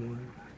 One.